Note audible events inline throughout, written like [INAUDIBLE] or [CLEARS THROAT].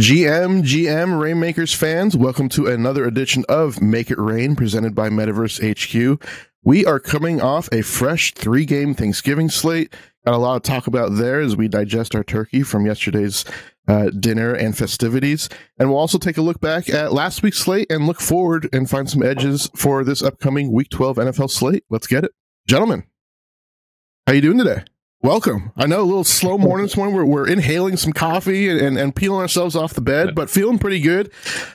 GM, GM, Reignmakers fans, welcome to another edition of Make It Reign presented by Metaverse HQ. We are coming off a fresh three game Thanksgiving slate. Got a lot to talk about there as we digest our turkey from yesterday's uh, dinner and festivities. And we'll also take a look back at last week's slate and look forward and find some edges for this upcoming Week 12 NFL slate. Let's get it. Gentlemen, how you doing today? Welcome. I know a little slow morning this morning. We're, we're inhaling some coffee and, and, and peeling ourselves off the bed, but feeling pretty good.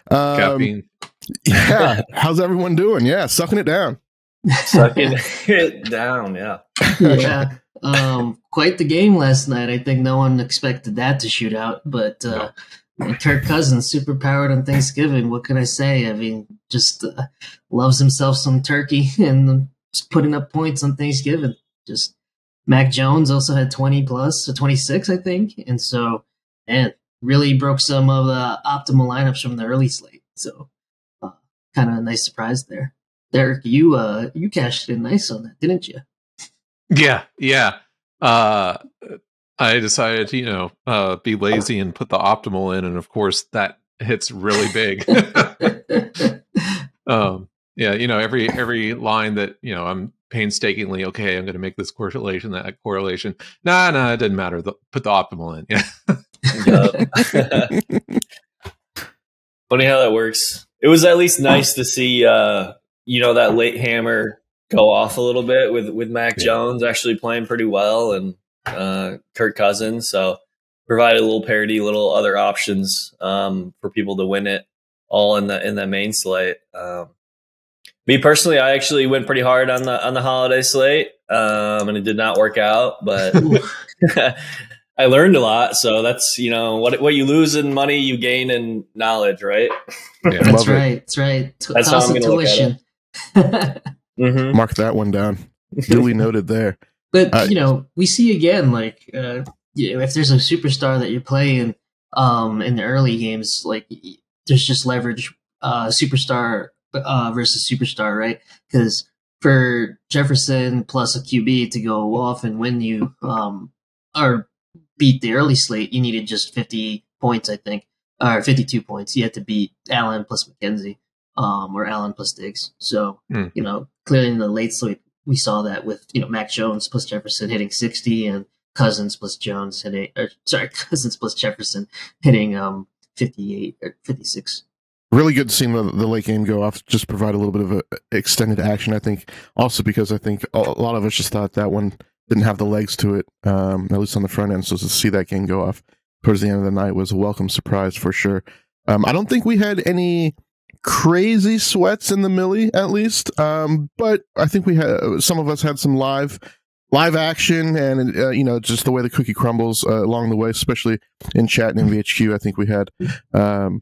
Um, Caffeine. yeah. [LAUGHS] How's everyone doing? Yeah, sucking it down. Sucking [LAUGHS] it down, yeah. yeah. [LAUGHS] Um, quite the game last night. I think no one expected that to shoot out, but uh, Kirk Cousins super powered on Thanksgiving. What can I say? I mean, just uh, loves himself some turkey and just putting up points on Thanksgiving. Just Mac Jones also had 20 plus, so 26, I think. And so, and really broke some of the optimal lineups from the early slate. So, uh, kind of a nice surprise there. Derek, you uh you cashed in nice on that, didn't you? Yeah, yeah. Uh, I decided to, you know, uh, be lazy and put the optimal in, and of course that hits really big. [LAUGHS] [LAUGHS] um, yeah, you know, every every line that you know I'm painstakingly okay. I'm going to make this correlation, that correlation. Nah, nah, it doesn't matter. The, put the optimal in. Yeah. [LAUGHS] Funny how that works. It was at least nice to see, uh, you know, that late hammer go off a little bit with with Mac Yeah. Jones actually playing pretty well and uh, Kirk Cousins. So provided a little parity, little other options um, for people to win it all in the in the main slate. Um, me personally, I actually went pretty hard on the on the holiday slate, um, and it did not work out. But [LAUGHS] I learned a lot, so that's you know what what you lose in money, you gain in knowledge, right? Yeah. That's Love it. right. That's right. T- That's how cost I'm of gonna look at tuition. [LAUGHS] Mm-hmm. Mark that one down. Duly [LAUGHS] noted there. But Uh, you know, we see again like uh, you know, if there's a superstar that you're playing um, in the early games, like there's just leverage uh, superstar uh, versus superstar, right? Because for Jefferson plus a QB to go off and win you um, or beat the early slate, you needed just 50 points, I think, or 52 points. You had to beat Allen plus McKenzie um, or Allen plus Diggs. So Hmm. you know, clearly in the late slate we saw that with you know Mac Jones plus Jefferson hitting sixty and Cousins plus Jones hitting or sorry [LAUGHS] Cousins plus Jefferson hitting um fifty eight or fifty six. Really good seeing the, the late game go off. Just provide a little bit of a extended action. I think also because I think a lot of us just thought that one didn't have the legs to it, um, at least on the front end. So to see that game go off towards the end of the night was a welcome surprise for sure. Um, I don't think we had any crazy sweats in the millie at least, um, but I think we had some of us had some live live action and uh, you know just the way the cookie crumbles uh, along the way, especially in chat and MVHQ. I think we had um,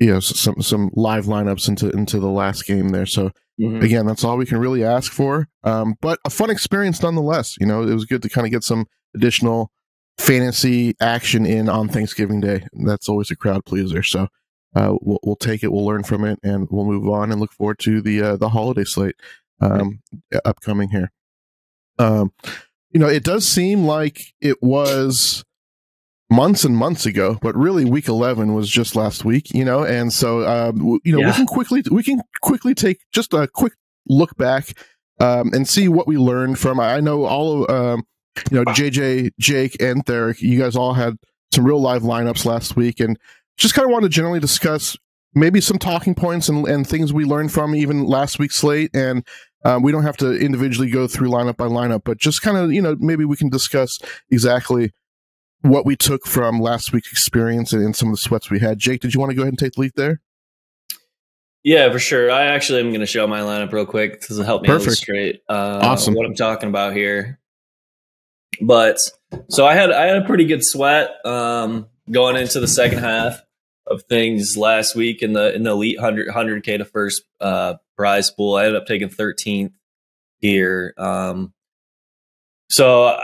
you know some some live lineups into into the last game there. So Mm-hmm. again, that's all we can really ask for. Um, but a fun experience nonetheless. You know, it was good to kind of get some additional fantasy action in on Thanksgiving Day. That's always a crowd pleaser. So uh, we'll, we'll take it, we'll learn from it, and we'll move on and look forward to the uh, the holiday slate um, upcoming here. Um, you know, it does seem like it was months and months ago, but really week 11 was just last week, you know? And so, um, w- you know, we can quickly, we can quickly take just a quick look back, um, and see what we learned from, I know all of, um, you know, JJ, Jake, and Theric, you guys all had some real live lineups last week and just kind of want to generally discuss maybe some talking points and, and things we learned from even last week's slate. And um, we don't have to individually go through lineup by lineup, but just kind of, you know, maybe we can discuss exactly what we took from last week's experience and, and some of the sweats we had. Jake, did you want to go ahead and take the lead there? Yeah, for sure. I actually am going to show my lineup real quick to help me Perfect. illustrate uh, Awesome. what I'm talking about here. But so I had I had a pretty good sweat um, going into the second half of things last week in the in the elite 100 k to first uh, prize pool. I ended up taking 13th here. Um, so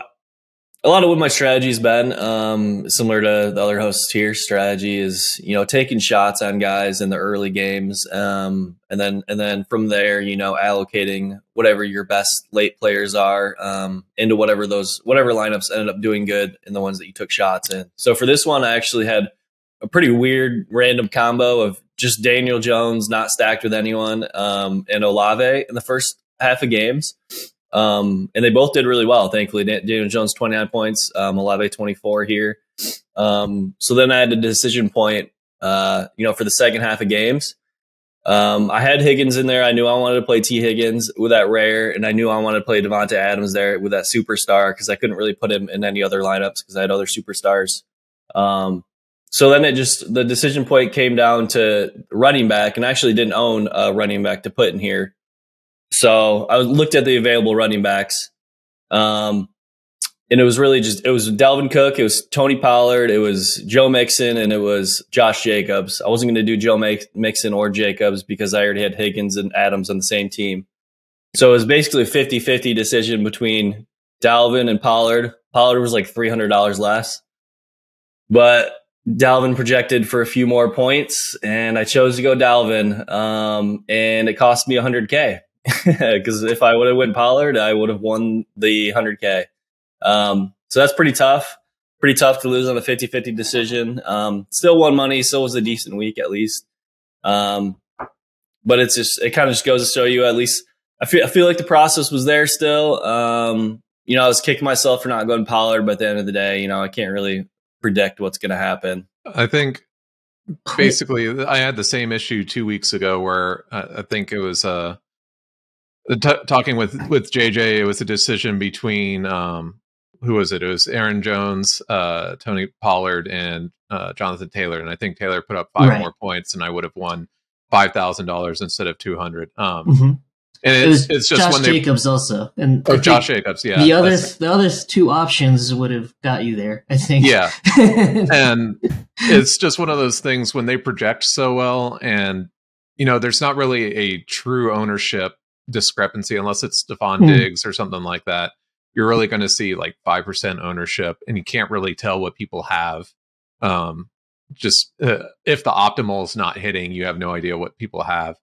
a lot of what my strategy has been, um, similar to the other hosts here, strategy is you know taking shots on guys in the early games, um, and then and then from there, you know, allocating whatever your best late players are um, into whatever those whatever lineups ended up doing good in the ones that you took shots in. So for this one, I actually had a pretty weird random combo of just Daniel Jones not stacked with anyone um, and Olave in the first half of games. Um, and they both did really well, thankfully. Daniel Jones, 29 points, um, Olave, 24 here. Um, so then I had a decision point, uh, you know, for the second half of games. Um, I had Higgins in there. I knew I wanted to play T. Higgins with that rare, and I knew I wanted to play Davante Adams there with that superstar because I couldn't really put him in any other lineups because I had other superstars. Um, so then it just the decision point came down to running back, and I actually didn't own a running back to put in here. So I looked at the available running backs. Um, and it was really just it was Dalvin Cook, it was Tony Pollard, it was Joe Mixon, and it was Josh Jacobs. I wasn't going to do Joe Mixon or Jacobs because I already had Higgins and Adams on the same team. So it was basically a 50-50 decision between Dalvin and Pollard. Pollard was like three hundred dollars less, but Dalvin projected for a few more points, and I chose to go Dalvin, um, and it cost me 100k [LAUGHS] because if I would have went Pollard, I would have won the 100k. Um, so that's pretty tough. Pretty tough to lose on a 50 50 decision. Um, still won money, still was a decent week at least. Um, but it's just, it kind of just goes to show you at least, I feel, I feel like the process was there still. Um, you know, I was kicking myself for not going Pollard, but at the end of the day, you know, I can't really predict what's going to happen. I think basically I had the same issue two weeks ago where I think it was, uh, T- talking with with JJ, it was a decision between um, who was it? It was Aaron Jones, uh, Tony Pollard, and uh, Jonathan Taylor. And I think Taylor put up five right. more points, and I would have won five thousand dollars instead of two hundred. Um, mm-hmm. And it's, it it's just Josh when they, Jacobs also, and oh, Josh Jacobs, yeah. The other the other two options would have got you there, I think. Yeah, [LAUGHS] and it's just one of those things when they project so well, and you know, there's not really a true ownership discrepancy unless it's Stefon mm. Diggs or something like that. You're really going to see like 5% ownership and you can't really tell what people have. Um, just uh, if the optimal is not hitting, you have no idea what people have.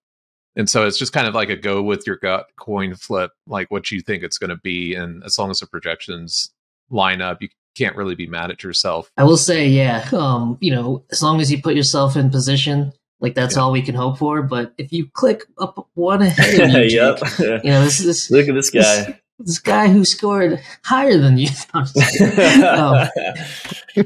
And so it's just kind of like a go with your gut coin flip, like what you think it's going to be. And as long as the projections line up, you can't really be mad at yourself. I will say, yeah, um, you know, as long as you put yourself in position like that's yeah. all we can hope for. But if you click up one ahead of [LAUGHS] you, yep. you know this is [LAUGHS] look at this guy. This, this guy who scored higher than you. [LAUGHS] um,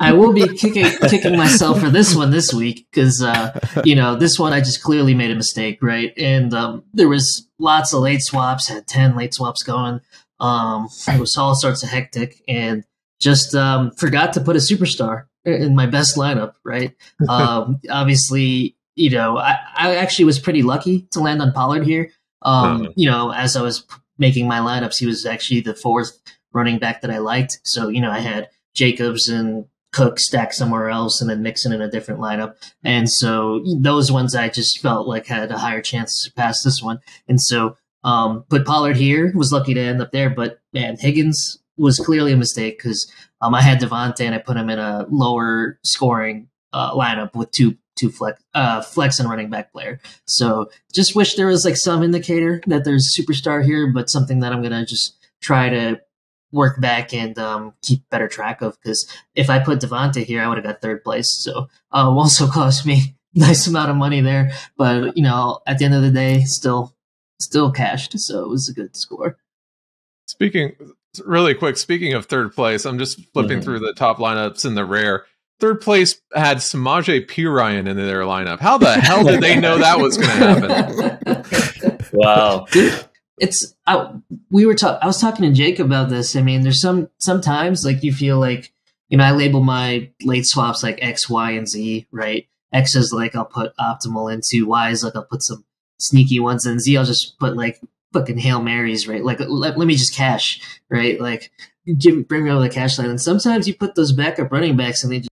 I will be kicking kicking myself for this one this week because uh, you know this one I just clearly made a mistake, right? And um, there was lots of late swaps. Had ten late swaps going. Um, it was all sorts of hectic, and just um, forgot to put a superstar in my best lineup. Right? Um, obviously, you know, I, I actually was pretty lucky to land on Pollard here. Um, uh-huh. You know, as I was making my lineups, he was actually the fourth running back that I liked. So, you know, I had Jacobs and Cook stacked somewhere else and then Mixon in a different lineup. And so those ones I just felt like had a higher chance to surpass this one. And so um, put Pollard here, was lucky to end up there. But man, Higgins was clearly a mistake because um, I had Davante and I put him in a lower scoring uh, lineup with two two flex uh, flex and running back player. So just wish there was like some indicator that there's superstar here, but something that I'm gonna just try to work back and um, keep better track of. Because if I put Davante here, I would have got third place. So uh, [LAUGHS] also cost me [LAUGHS] nice amount of money there, but you know at the end of the day, still still cashed. So it was a good score. Speaking really quick, speaking of third place, I'm just flipping mm-hmm. through the top lineups in the rare. Third place had Samaje Perine in their lineup. How the hell did they know that was going to happen? [LAUGHS] wow. It's I, we were talking. I was talking to Jake about this. I mean, there's some sometimes like you feel like you know I label my late swaps like X, Y, and Z. Right? X is like I'll put optimal into. Y is like I'll put some sneaky ones, and Z I'll just put like fucking hail marys. Right? Like let, let me just cash. Right? Like give bring me over the cash line. And sometimes you put those backup running backs and they just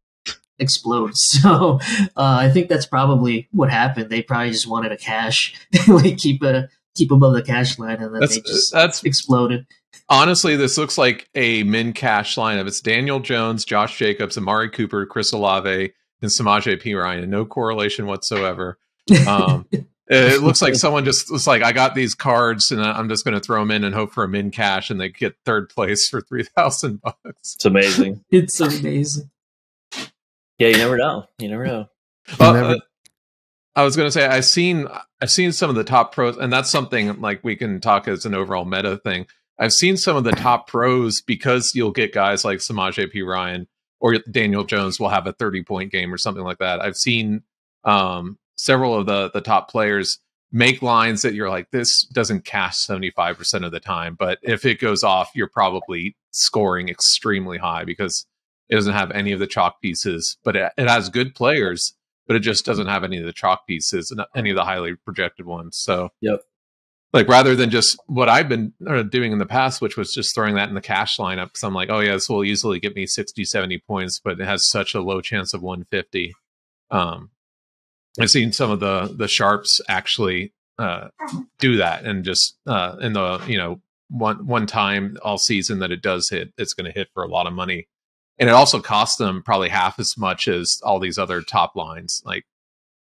explode. [LAUGHS] So uh, I think that's probably what happened. They probably just wanted a cash, [LAUGHS] like keep a keep above the cash line, and then that's, they just that's exploded. Honestly, this looks like a min cash lineup. It's Daniel Jones, Josh Jacobs, Amari Cooper, Chris Olave, and Samaje Perine. No correlation whatsoever. Um, [LAUGHS] it looks like someone just was like, I got these cards and I'm just going to throw them in and hope for a min cash, and they get third place for three thousand bucks. It's amazing. it's amazing. Yeah, you never know. You never know. Uh, never... uh, I was going to say I've seen I've seen some of the top pros, and that's something like we can talk as an overall meta thing. I've seen some of the top pros because you'll get guys like Samaj P. Ryan or Daniel Jones will have a 30 point game or something like that. I've seen um, several of the the top players make lines that you're like this doesn't cash 75% of the time, but if it goes off, you're probably scoring extremely high because it doesn't have any of the chalk pieces, but it, it has good players, but it just doesn't have any of the chalk pieces and any of the highly projected ones. So, yep. Like rather than just what I've been uh, doing in the past, which was just throwing that in the cash lineup, because I'm like, oh yeah, this will easily get me 60, 70 points, but it has such a low chance of 150. Um, I've seen some of the the sharps actually uh, do that, and just uh, in the you know one one time all season that it does hit, it's going to hit for a lot of money, and it also costs them probably half as much as all these other top lines, like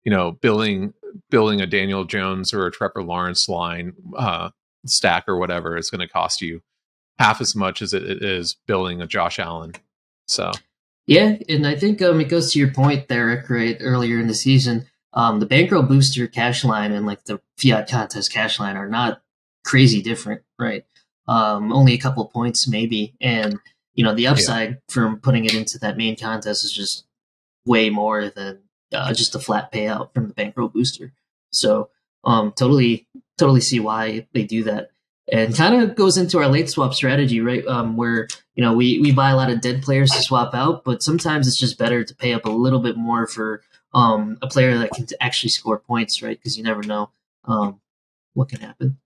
you know building building a Daniel Jones or a Trevor Lawrence line uh, stack or whatever is going to cost you half as much as it is building a Josh Allen. So. Yeah, and I think um, it goes to your point, Derek, right earlier in the season um, the bankroll booster cash line and like the fiat contest cash line are not crazy different, right? Um, only a couple points maybe, and you know the upside yeah. from putting it into that main contest is just way more than uh, just a flat payout from the bankroll booster. So um, totally, totally see why they do that, and kind of goes into our late swap strategy, right? Um, where you know we we buy a lot of dead players to swap out, but sometimes it's just better to pay up a little bit more for um, a player that can actually score points, right? Because you never know um, what can happen.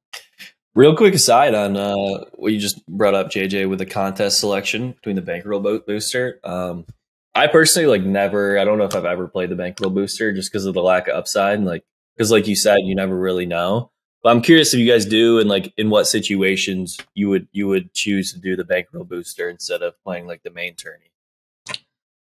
Real quick aside on uh, what you just brought up, JJ, with the contest selection between the bankroll booster. Um, I personally like never. I don't know if I've ever played the bankroll booster just because of the lack of upside. And like because, like you said, you never really know. But I'm curious if you guys do, and like in what situations you would you would choose to do the bankroll booster instead of playing like the main tourney.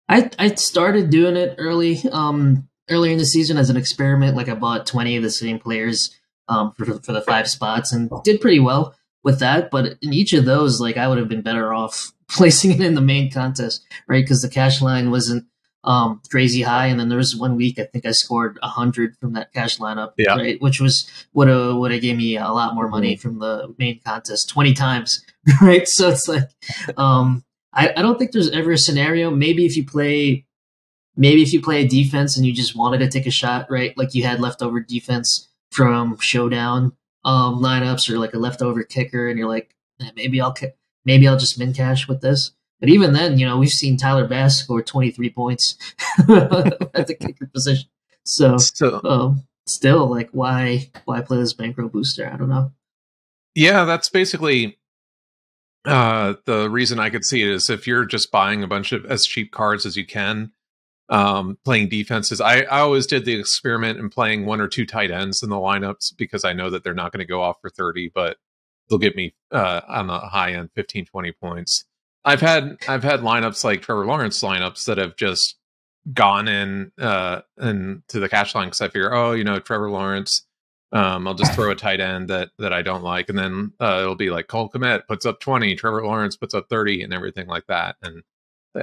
I I started doing it early, um, earlier in the season as an experiment. Like I bought twenty of the same players um, for for the five spots and did pretty well with that. But in each of those, like I would have been better off [LAUGHS] placing it in the main contest, right? Because the cash line wasn't um, crazy high, and then there was one week I think I scored hundred from that cash lineup, yeah. right? Which was would have would have gave me a lot more money from the main contest twenty times, [LAUGHS] right? So it's like, um, I, I don't think there's ever a scenario. Maybe if you play, maybe if you play a defense and you just wanted to take a shot, right? Like you had leftover defense from showdown um, lineups or like a leftover kicker, and you're like, eh, maybe I'll maybe I'll just min cash with this. But even then, you know, we've seen Tyler Bass score 23 points [LAUGHS] at the kicker position. So, still, um, still, like, why why play this bankroll booster? I don't know. Yeah, that's basically uh, the reason I could see it is if you're just buying a bunch of as cheap cards as you can, um, playing defenses. I, I always did the experiment in playing one or two tight ends in the lineups because I know that they're not going to go off for 30, but they'll get me uh, on the high end 15, 20 points. I've had I've had lineups like Trevor Lawrence lineups that have just gone in uh into the cash line because I figure, oh, you know, Trevor Lawrence um, I'll just throw a tight end that that I don't like, and then uh, it'll be like Cole Kmet puts up twenty, Trevor Lawrence puts up thirty, and everything like that. And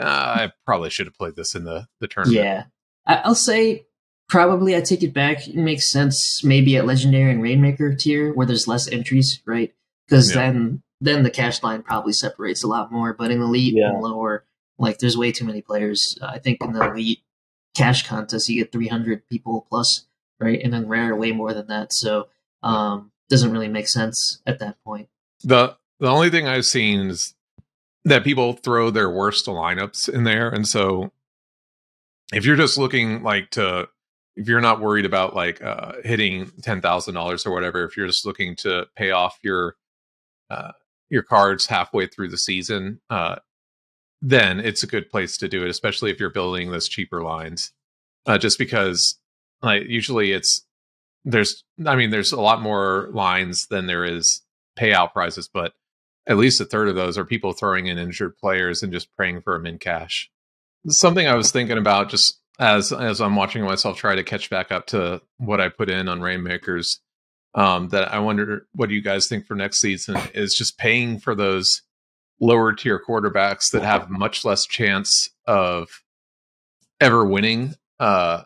uh, I probably should have played this in the the tournament. Yeah, I'll say probably I take it back. It makes sense maybe at legendary and reignmaker tier where there's less entries, right? Because yeah. then then the cash line probably separates a lot more. But in elite yeah. and lower, like there's way too many players. I think in the elite cash contest you get 300 people plus right? And then rare way more than that. So um, doesn't really make sense at that point. The the only thing I've seen is that people throw their worst lineups in there, and so if you're just looking like to if you're not worried about like uh, hitting ten thousand dollars or whatever, if you're just looking to pay off your uh, your cards halfway through the season, uh, then it's a good place to do it, especially if you're building those cheaper lines. Uh, just because like usually it's there's I mean there's a lot more lines than there is payout prizes, but at least a third of those are people throwing in injured players and just praying for a min cash. Something I was thinking about just as as I'm watching myself try to catch back up to what I put in on Reignmakers. Um, that I wonder what do you guys think for next season is just paying for those lower tier quarterbacks that have much less chance of ever winning uh,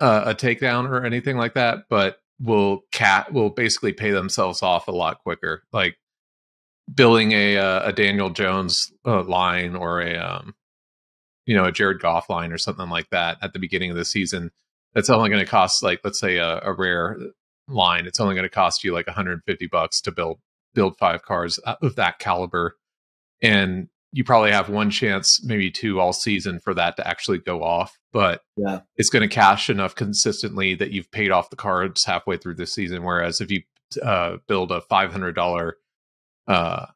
uh, a takedown or anything like that, but will cat will basically pay themselves off a lot quicker. Like building a uh, a Daniel Jones uh, line or a um, you know a Jared Goff line or something like that at the beginning of the season. That's only going to cost like let's say a, a rare line. It's only going to cost you like 150 bucks to build build five cars of that caliber, and you probably have one chance, maybe two all season for that to actually go off. But Yeah. it's going to cash enough consistently that you've paid off the cards halfway through the season. Whereas if you uh, build a five hundred dollar, uh,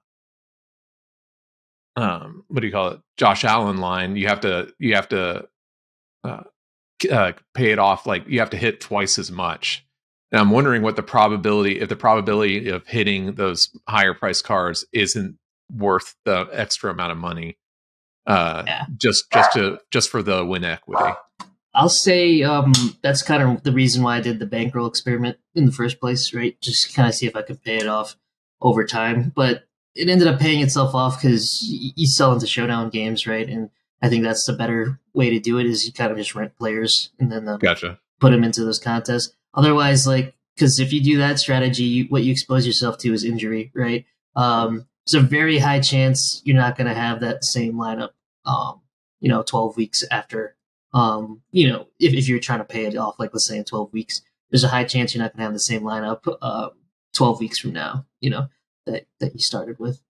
um, what do you call it, Josh Allen line, you have to you have to uh, uh, pay it off like you have to hit twice as much. And I'm wondering what the probability, if the probability of hitting those higher price cards isn't worth the extra amount of money, uh, Yeah. just just to just for the win equity. I'll say um, that's kind of the reason why I did the bankroll experiment in the first place, right? Just kind of see if I could pay it off over time. But it ended up paying itself off because you sell into showdown games, right? And I think that's the better way to do it. Is you kind of just rent players and then um, Gotcha. put them into those contests. Otherwise, like because if you do that strategy, you, what you expose yourself to is injury, right? Um, there's a very high chance you're not going to have that same lineup, um, you know, 12 weeks after. Um, you know, if, if you're trying to pay it off, like let's say in 12 weeks, there's a high chance you're not going to have the same lineup uh, 12 weeks from now, you know, that, that you started with.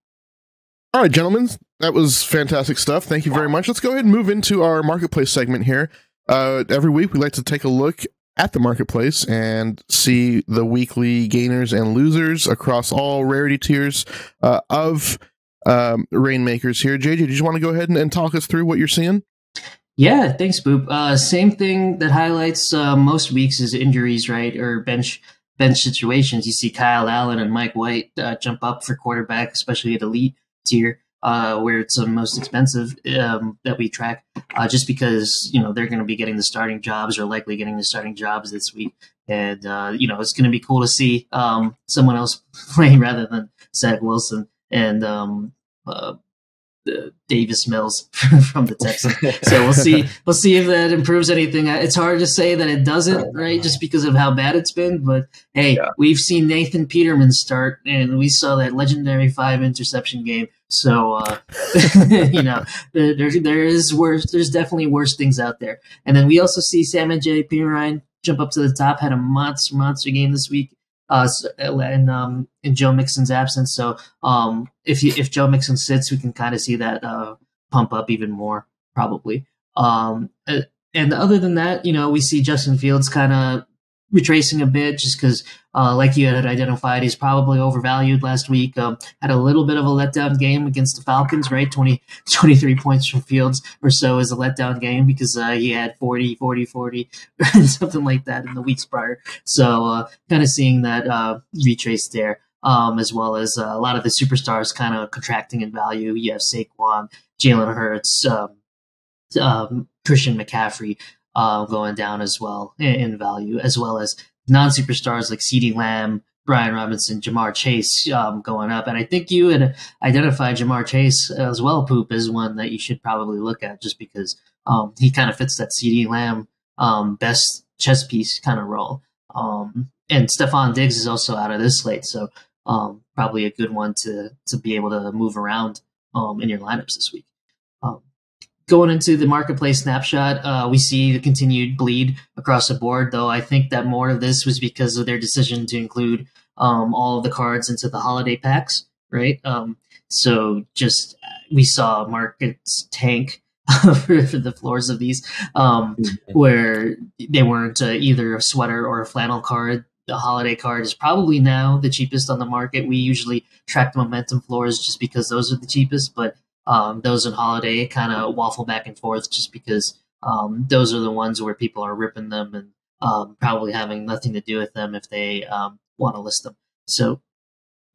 All right, gentlemen, that was fantastic stuff. Thank you very much. Let's go ahead and move into our marketplace segment here. Uh, every week, we like to take a look at the marketplace and see the weekly gainers and losers across all rarity tiers uh, of um, reignmakers here. JJ, did you want to go ahead and, and talk us through what you're seeing? Yeah, thanks, Boop. Uh, same thing that highlights uh, most weeks is injuries, right, or bench bench situations. You see Kyle Allen and Mike White uh, jump up for quarterback, especially at elite tier, uh, where it's the most expensive um, that we track, uh, just because you know they're going to be getting the starting jobs or likely getting the starting jobs this week, and uh, you know it's going to be cool to see um, someone else [LAUGHS] playing rather than Zach Wilson and um, uh, the Davis Mills [LAUGHS] from the Texans. So we'll see. [LAUGHS] We'll see if that improves anything. It's hard to say that it doesn't, right? Just because of how bad it's been. But hey, Yeah. we've seen Nathan Peterman start, and we saw that legendary five interception game. So uh, [LAUGHS] you know, there there is worse. There's definitely worse things out there. And then we also see Samaje Perine jump up to the top. Had a monster monster game this week. Uh, in um in Joe Mixon's absence. So um if you, if Joe Mixon sits, we can kind of see that uh pump up even more probably. Um, uh, and other than that, you know, we see Justin Fields kind of retracing a bit just because, uh, like you had identified, he's probably overvalued last week. Um, had a little bit of a letdown game against the Falcons, right? 20, [LAUGHS] 23 points from Fields or so is a letdown game because uh, he had 40, 40, 40, [LAUGHS] something like that in the weeks prior. So uh, kind of seeing that uh, retrace there. Um, as well as uh, a lot of the superstars kind of contracting in value. You have Saquon, Jalen Hurts, um, um, Christian McCaffrey uh, going down as well in, in value, as well as non superstars like CeeDee Lamb, Brian Robinson, Ja'Marr Chase um, going up. And I think you had identified Ja'Marr Chase as well, Poop, as one that you should probably look at just because um, he kind of fits that CeeDee Lamb um, best chess piece kind of role. Um, and Stefon Diggs is also out of this slate, so um, probably a good one to to be able to move around um, in your lineups this week. Going into the marketplace snapshot, uh, we see the continued bleed across the board. Though I think that more of this was because of their decision to include um, all of the cards into the holiday packs, right? Um, so just uh, we saw markets tank [LAUGHS] for the floors of these, um, where they weren't uh, either a sweater or a flannel card. The holiday card is probably now the cheapest on the market. We usually track the momentum floors just because those are the cheapest, but um, those in holiday kind of waffle back and forth just because um, those are the ones where people are ripping them and um, probably having nothing to do with them if they um, want to list them. So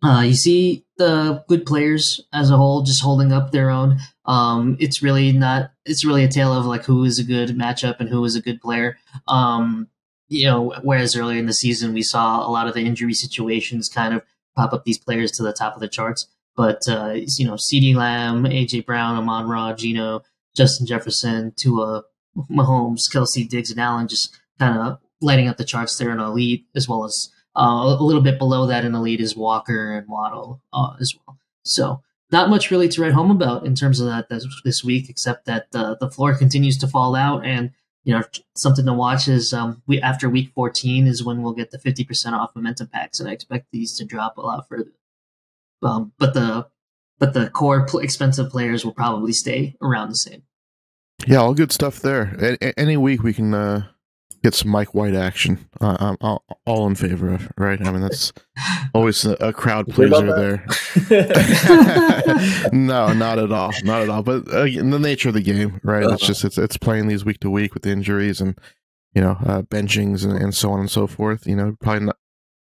uh, you see the good players as a whole just holding up their own. Um, it's really not. It's really a tale of like who is a good matchup and who is a good player. Um, you know, whereas earlier in the season we saw a lot of the injury situations kind of pop up these players to the top of the charts. But uh, you know, CeeDee Lamb, AJ Brown, Amon Ra, Geno, Justin Jefferson, Tua, Mahomes, Kelce, Diggs, and Allen just kind of lighting up the charts there in elite, as well as uh, a little bit below that in the elite is Walker and Waddle uh, as well. So not much really to write home about in terms of that this, this week, except that uh, the floor continues to fall out, and you know something to watch is um, we after week 14 is when we'll get the 50% off momentum packs, and I expect these to drop a lot further. Um, but the but the core pl- expensive players will probably stay around the same. Yeah, all good stuff there. A- any week we can uh, get some Mike White action. Uh, I'm all, all, in favor of, right? I mean, that's [LAUGHS] always a, a crowd pleaser there. [LAUGHS] [LAUGHS] no, not at all, not at all. But uh, the nature of the game, right? Uh-huh. It's just it's it's playing these week to week with injuries and you know uh, benchings and, and so on and so forth. You know, probably not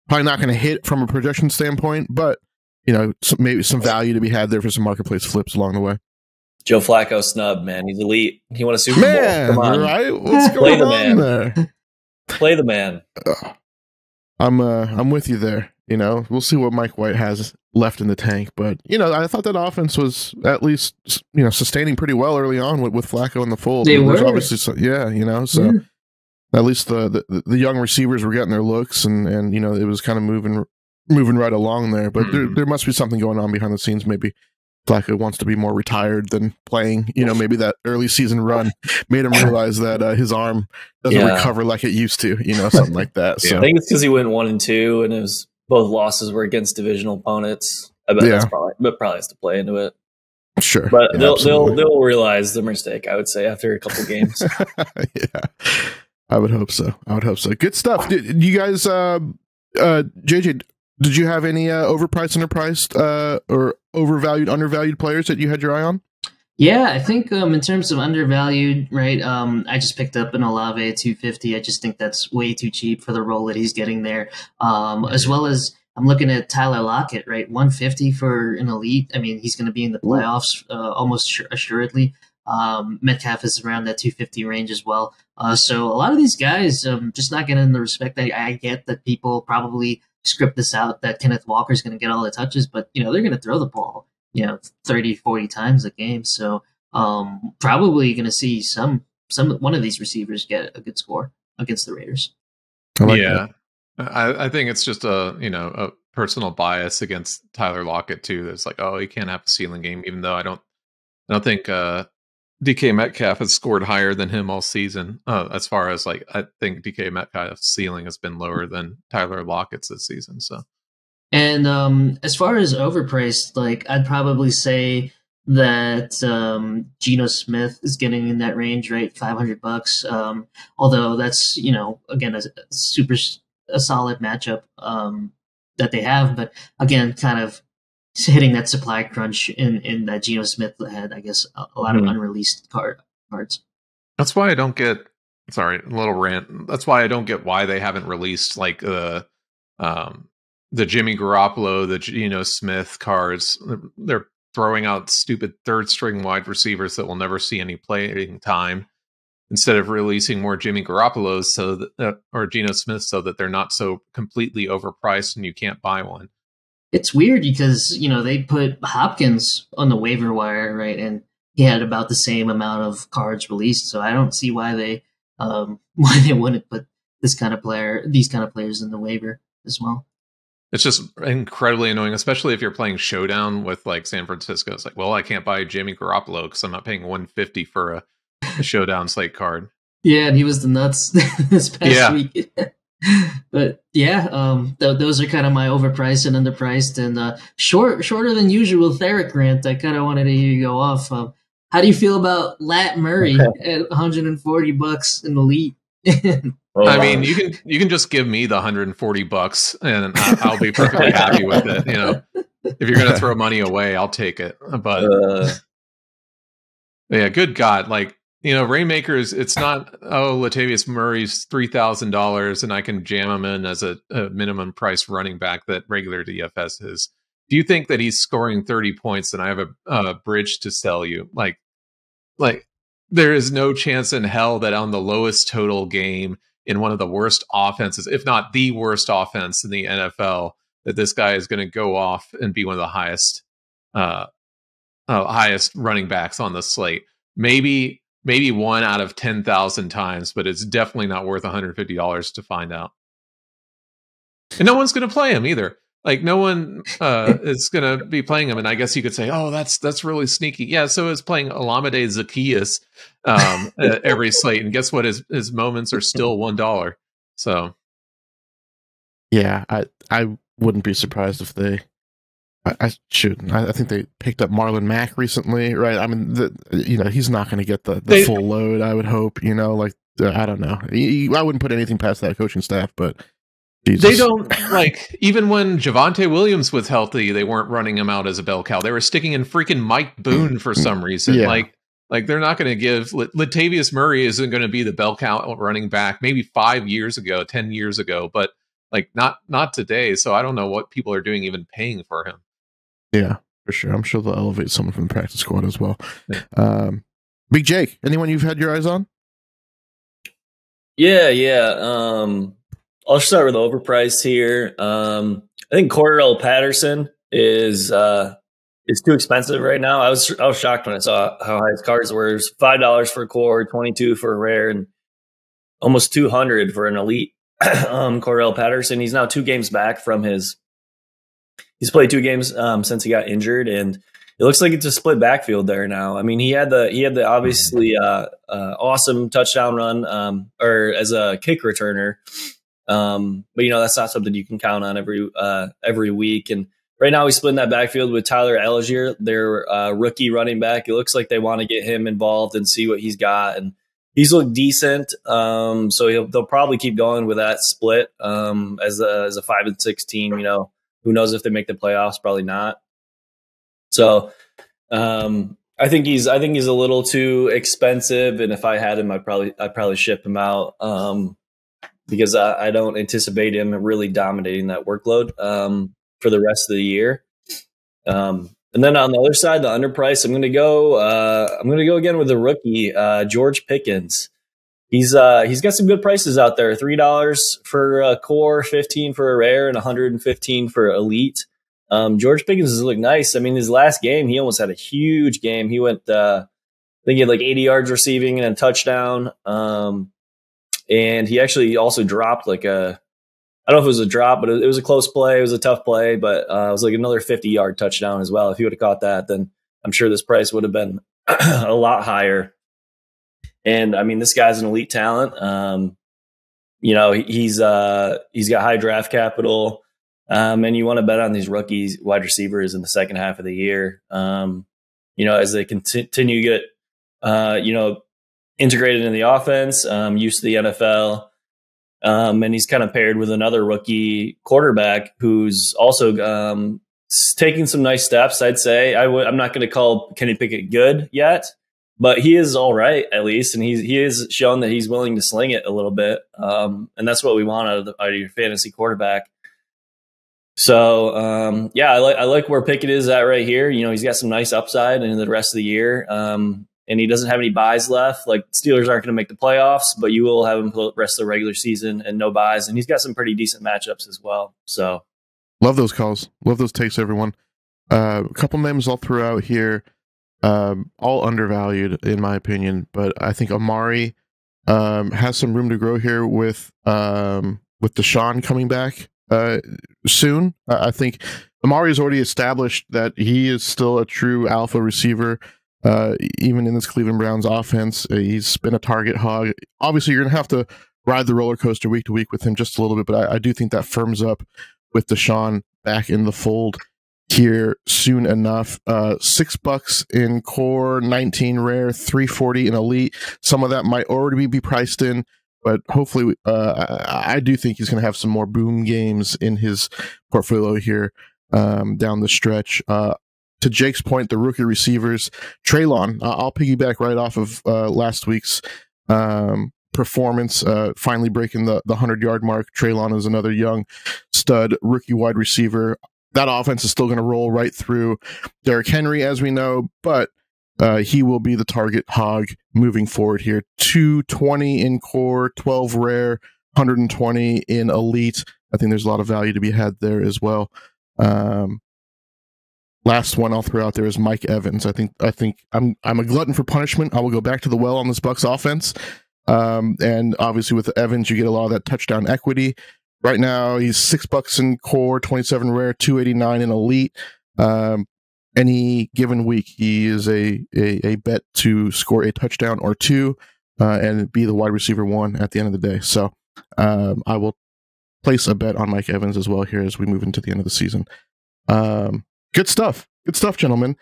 probably not going to hit from a projection standpoint, but you know, some, maybe some value to be had there for some marketplace flips along the way. Joe Flacco snub, man. He's elite. He won a Super man, Bowl. Come on, right? What's [LAUGHS] Play the man. there? Play the man. I'm uh, I'm with you there. You know, we'll see what Mike White has left in the tank, but you know, I thought that offense was at least you know sustaining pretty well early on with, with Flacco in the fold. They were obviously, so, yeah, you know, so. Yeah. At least the, the the young receivers were getting their looks, and, and you know it was kind of moving moving right along there. But mm-hmm. there, there must be something going on behind the scenes. Maybe Flacco wants to be more retired than playing. You know, maybe that early season run made him [LAUGHS] realize that uh, his arm doesn't yeah. recover like it used to. You know, something like that. [LAUGHS] So I think it's because he went one and two, and it was both losses were against divisional opponents. I bet yeah. that's probably, but probably has to play into it. Sure, but yeah, they'll absolutely. they'll they'll realize the mistake. I would say after a couple [LAUGHS] games. yeah, I would hope so. I would hope so. Good stuff. Did you guys, uh, uh, JJ? Did you have any uh, overpriced, underpriced, uh, or overvalued, undervalued players that you had your eye on? Yeah, I think um, in terms of undervalued, right? Um, I just picked up an Olave at 250. I just think that's way too cheap for the role that he's getting there. Um, as well as I'm looking at Tyler Lockett, right? 150 for an elite. I mean, he's going to be in the playoffs uh, almost assuredly. Um, Metcalf is around that 250 range as well. Uh, so a lot of these guys um, just not getting the respect that I get that people probably script this out that Kenneth Walker is going to get all the touches, but you know they're going to throw the ball, you know, 30, 40 times a game. So um, probably going to see some some one of these receivers get a good score against the Raiders. Like yeah, I, I, think it's just a you know a personal bias against Tyler Lockett too. That's like, oh, he can't have a ceiling game, even though I don't I don't think uh, DK Metcalf has scored higher than him all season. Uh, as far as like, I think DK Metcalf's ceiling has been lower than Tyler Lockett's this season. So, and um, as far as overpriced, like I'd probably say that um, Geno Smith is getting in that range, right? Five hundred bucks. Um, although that's you know again a, super a solid matchup um, that they have, but again, kind of hitting that supply crunch in in that Geno Smith had, I guess, a, a lot mm-hmm. of unreleased card cards. That's why I don't get. Sorry, a little rant. That's why I don't get why they haven't released like the uh, um, the Jimmy Garoppolo, the Geno Smith cards. They're throwing out stupid third string wide receivers that will never see any playing time instead of releasing more Jimmy Garoppolos so that, uh, or Geno Smith so that they're not so completely overpriced and you can't buy one it's weird because you know they put Hopkins on the waiver wire, right, and he had about the same amount of cards released. So I don't see why they um, [LAUGHS] why they wouldn't put this kind of player, these kind of players in the waiver as well. It's just incredibly annoying, especially if you're playing showdown with like San Francisco. It's like, well, I can't buy Jimmy Garoppolo because I'm not paying 150 for a, a showdown slate card. [LAUGHS] Yeah, and he was the nuts [LAUGHS] this past yeah. week. [LAUGHS] but yeah, um, th- those are kind of my overpriced and underpriced and uh, short, shorter than usual Theric rant. I kind of wanted to hear you go off. Um, how do you feel about Lat Murray at 140 bucks in the lead? [LAUGHS] oh, I mean, you can you can just give me the 140 bucks and I'll be perfectly [LAUGHS] happy with it. You know, if you're gonna throw money away, I'll take it. But uh, yeah, good God, like you know, Reignmakers, it's not, oh, Latavius Murray's $3,000 and I can jam him in as a, a, minimum price running back that regular DFS is. Do you think that he's scoring 30 points and I have a, a bridge to sell you? Like, like, there is no chance in hell that on the lowest total game in one of the worst offenses, if not the worst offense in the NFL, that this guy is going to go off and be one of the highest, uh, uh, highest running backs on the slate. Maybe maybe one out of 10,000 times, but it's definitely not worth $150 to find out. And no one's going to play him either. Like no one uh, [LAUGHS] is going to be playing him, and I guess you could say, "Oh, that's that's really sneaky." Yeah, so is playing Olamide Zaccheaus um, [LAUGHS] every slate, and guess what? His his moments are still one dollar. So, yeah, I I wouldn't be surprised if they I, I shoot. I, I, think they picked up Marlon Mack recently, right? I mean, the, you know, he's not going to get the, the they, full load. I would hope. You know, like uh, I don't know. He, I wouldn't put anything past that coaching staff, but Jesus. they don't like even when Javonte Williams was healthy, they weren't running him out as a bell cow. They were sticking in freaking Mike Boone for some reason. Yeah. Like, like they're not going to give Latavius Murray isn't going to be the bell cow running back. Maybe five years ago, ten years ago, but like not not today. So I don't know what people are doing, even paying for him. Yeah, for sure. I'm sure they'll elevate someone from the practice squad as well. Yeah. Um, Big Jake, anyone you've had your eyes on? Yeah, yeah. Um, I'll start with overpriced here. Um, I think Cordarrelle Patterson is uh, is too expensive right now. I was I was shocked when I saw how high his cards were. It's five dollars for a core, twenty two for a rare, and almost two hundred for an elite. [CLEARS THROAT] um, Cordarrelle Patterson. He's now two games back from his he's played two games um, since he got injured, and it looks like it's a split backfield there now. I mean, he had the he had the obviously uh, uh, awesome touchdown run um, or as a kick returner, um, but you know that's not something you can count on every uh, every week. And right now he's splitting that backfield with Tyler Allgeier, their uh, rookie running back. It looks like they want to get him involved and see what he's got and. He's looked decent, um, so they'll probably keep going with that split um, as a as a five and six team. You know, who knows if they make the playoffs? Probably not. So um, I think he's I think he's a little too expensive, and if I had him, I'd probably I'd probably ship him out um, because I, I, don't anticipate him really dominating that workload um, for the rest of the year. Um, and then on the other side, the underprice, I'm going to go. Uh, I'm going to go again with the rookie uh, George Pickens he's uh he's got some good prices out there. Three dollars for a core, fifteen for a rare, and 115 for elite. Um, George Pickens has looked nice. I mean, his last game, he almost had a huge game. He went, uh, I think he had like 80 yards receiving and a touchdown. Um, and he actually also dropped like a, I don't know if it was a drop, but it, was a close play. It was a tough play, but uh, it was like another 50 yard touchdown as well. If he would have caught that, then I'm sure this price would have been [CLEARS THROAT] a lot higher. And I mean, this guy's an elite talent. Um, you know, he's uh, he's got high draft capital, um, and you want to bet on these rookies, wide receivers in the second half of the year. Um, you know, as they continue to get, uh, you know, integrated in the offense, um, used to the NFL. Um, and he's kind of paired with another rookie quarterback who's also um, taking some nice steps. I'd say I w- I'm not going to call Kenny Pickett good yet, but he is all right at least, and he's he is shown that he's willing to sling it a little bit, um, and that's what we want out of, the, out of your fantasy quarterback. So um, yeah, I like I like where Pickett is at right here. You know, he's got some nice upside in the rest of the year, um, and he doesn't have any buys left. Like Steelers aren't going to make the playoffs, but you will have him for the rest of the regular season and no buys, and he's got some pretty decent matchups as well. So love those calls, love those takes, everyone. Uh, a couple names I'll throw out here um, all undervalued in my opinion. But I think Amari um, has some room to grow here with um, with Deshaun coming back uh, soon. I think Amari has already established that he is still a true alpha receiver. Uh, even in this Cleveland Browns offense, uh, he's been a target hog. Obviously, you're going to have to ride the roller coaster week to week with him just a little bit, but I, I do think that firms up with Deshaun back in the fold here soon enough. Uh, six bucks in core, 19 rare, 340 in elite. Some of that might already be priced in, but hopefully, uh, I, do think he's going to have some more boom games in his portfolio here um, down the stretch. Uh, to Jake's point, the rookie receivers, Treylon, I'll piggyback right off of uh, last week's um, performance, uh, finally breaking the, the 100 yard mark. Treylon is another young stud rookie wide receiver that offense is still going to roll right through Derrick Henry, as we know, but uh, he will be the target hog moving forward here. 220 in core, 12 rare, 120 in elite. I think there's a lot of value to be had there as well. Um, last one I'll throw out there is Mike Evans. I think I think I'm I'm a glutton for punishment. I will go back to the well on this Bucs offense. Um, and obviously with Evans, you get a lot of that touchdown equity. Right now, he's six bucks in core, 27 rare, 289 in elite. Um, any given week, he is a, a, a, bet to score a touchdown or two uh, and be the wide receiver one at the end of the day. So um, I will place a bet on Mike Evans as well here as we move into the end of the season. Um, good stuff. Good stuff, gentlemen.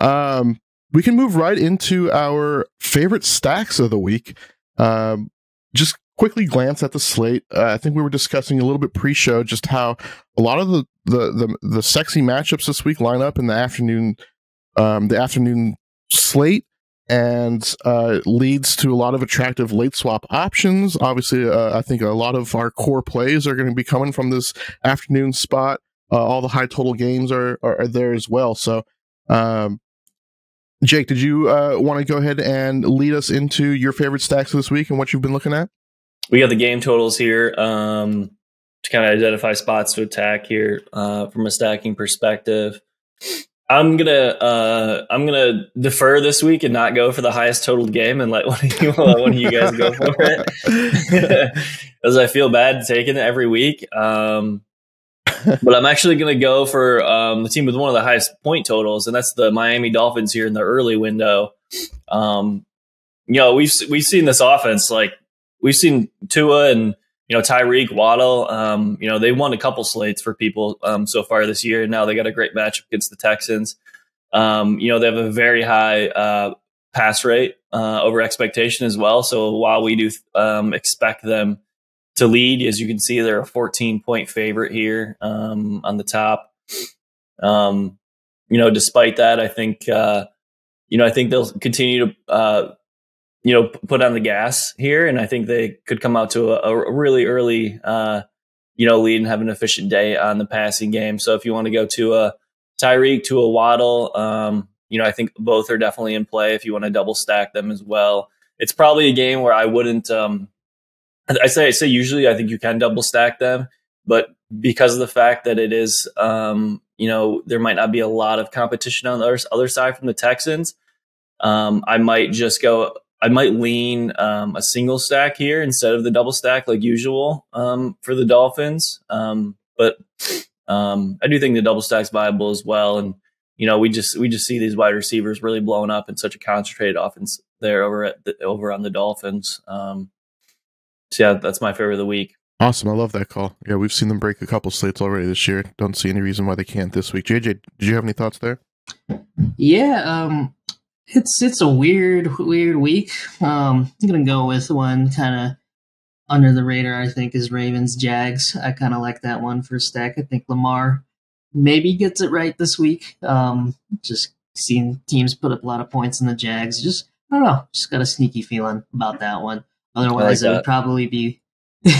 Um, we can move right into our favorite stacks of the week. Um, just quickly glance at the slate. Uh, I think we were discussing a little bit pre-show just how a lot of the the the, the sexy matchups this week line up in the afternoon, um, the afternoon slate, and uh, leads to a lot of attractive late swap options. Obviously, uh, I think a lot of our core plays are going to be coming from this afternoon spot. Uh, all the high total games are, are, are there as well. So, um, Jake, did you uh, want to go ahead and lead us into your favorite stacks this week and what you've been looking at? We got the game totals here um, to kind of identify spots to attack here uh, from a stacking perspective. I'm gonna uh, I'm gonna defer this week and not go for the highest total game and let [LAUGHS] one of you one of you guys go for it, [LAUGHS] as I feel bad taking it every week. Um, but I'm actually to go for um, the team with one of the highest point totals, and that's the Miami Dolphins here in the early window. Um, you know, we've we've seen this offense like we've seen Tua and you know Tyreek Waddle. Um, you know, they won a couple slates for people um, so far this year, now they got a great matchup against the Texans. Um, you know, they have a very high uh, pass rate uh, over expectation as well. So while we do um, expect them to lead. As you can see, they're a 14 point favorite here um, on the top. Um, you know, despite that, I think uh, you know I think they'll continue to uh, you know put on the gas here, and I think they could come out to a, a really early uh, you know lead and have an efficient day on the passing game. So if you want to go to a Tyreek to a Waddle, um, you know I think both are definitely in play. If you want to double stack them as well, it's probably a game where I wouldn't. Um, I say I say usually I think you can double stack them, but because of the fact that it is, um, you know, there might not be a lot of competition on the other, other side from the Texans. Um, I might just go. I might lean um, a single stack here instead of the double stack like usual um, for the Dolphins. Um, but um, I do think the double stack's viable as well. And you know, we just we just see these wide receivers really blowing up in such a concentrated offense there over at the, over on the Dolphins. Um, so yeah, that's my favorite of the week. Awesome. I love that call. Yeah, we've seen them break a couple slates already this year. Don't see any reason why they can't this week. JJ, did you have any thoughts there? Yeah, um, it's it's a weird weird week. Um, I'm gonna go with one kind of under the radar. I think is Ravens Jags. I kind of like that one for a stack. I think Lamar maybe gets it right this week. Um, just seeing teams put up a lot of points in the Jags. Just I don't know. Just got a sneaky feeling about that one. Otherwise, like I would probably be. [LAUGHS]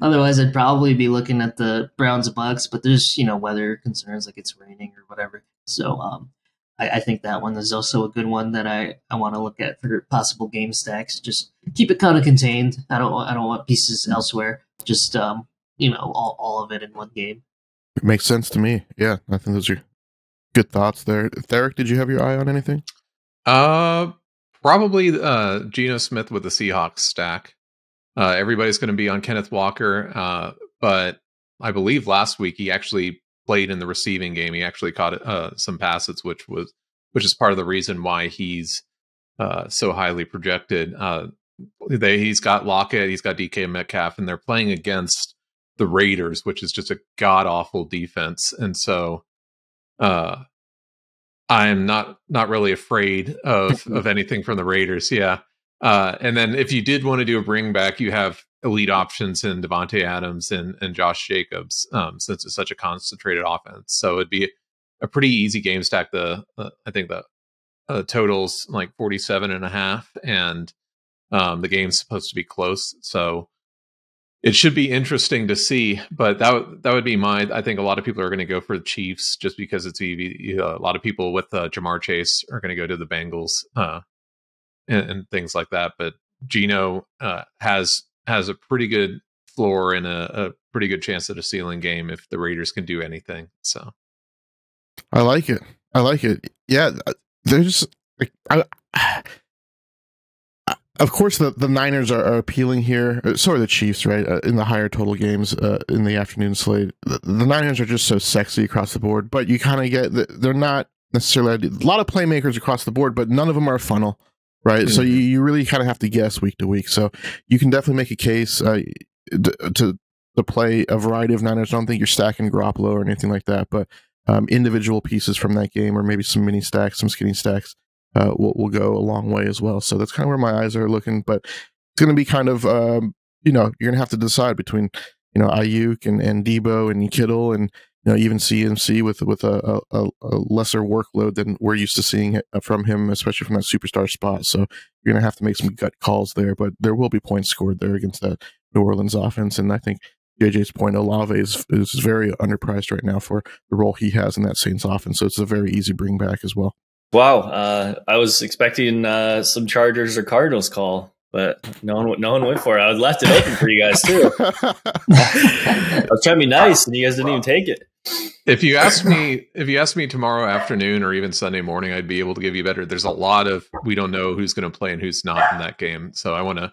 otherwise, I'd probably be looking at the Browns Bucs, but there's you know weather concerns like it's raining or whatever. So um, I, I think that one is also a good one that I, I want to look at for possible game stacks. Just keep it kind of contained. I don't I don't want pieces elsewhere. Just um, you know all, all of it in one game. It makes sense to me. Yeah, I think those are good thoughts there. Derek, did you have your eye on anything? Uh, Probably uh, Geno Smith with the Seahawks stack. Uh, everybody's going to be on Kenneth Walker, uh, but I believe last week he actually played in the receiving game. He actually caught uh, some passes, which was which is part of the reason why he's uh, so highly projected. Uh, they, he's got Lockett, he's got DK Metcalf, and they're playing against the Raiders, which is just a god awful defense. And so, uh, I'm not not really afraid of [LAUGHS] of anything from the Raiders. Yeah. Uh, and then if you did want to do a bring back, you have elite options in Davante Adams and, and Josh Jacobs, um, since it's such a concentrated offense. So it'd be a pretty easy game stack. The uh, I think the uh, totals like 47 and a half and um, the game's supposed to be close. So it should be interesting to see, but that that would be my. I think a lot of people are going to go for the Chiefs just because it's easy. a lot of people with uh, Ja'Marr Chase are going to go to the Bengals uh, and, and, things like that. But Geno uh, has has a pretty good floor and a, a, pretty good chance at a ceiling game if the Raiders can do anything. So I like it. I like it. Yeah, uh, there's. [SIGHS] I, of course, the, the Niners are, are appealing here. Uh, so are the Chiefs, right? Uh, in the higher total games uh, in the afternoon slate, the, the, Niners are just so sexy across the board. But you kind of get they're not necessarily a lot of playmakers across the board, but none of them are a funnel, right? Mm-hmm. So you, you really kind of have to guess week to week. So you can definitely make a case uh, to to play a variety of Niners. I don't think you're stacking Garoppolo or anything like that, but um, individual pieces from that game, or maybe some mini stacks, some skinny stacks, uh, will, will go a long way as well. So that's kind of where my eyes are looking. But it's going to be kind of, um, you know, you're going to have to decide between, you know, Aiyuk and, and Deebo and Kittle and, you know, even CMC with with a, a, a, lesser workload than we're used to seeing from him, especially from that superstar spot. So you're going to have to make some gut calls there, but there will be points scored there against that New Orleans offense. And I think JJ's point, Olave is, is very underpriced right now for the role he has in that Saints offense. So it's a very easy bring back as well. Wow, uh, I was expecting uh, some Chargers or Cardinals call, but no one no one went for it. I left it open for you guys too. [LAUGHS] [LAUGHS] I was trying to be nice, and you guys didn't even take it. If you ask me, if you ask me tomorrow afternoon or even Sunday morning, I'd be able to give you better. There's a lot of we don't know who's going to play and who's not in that game, so I want to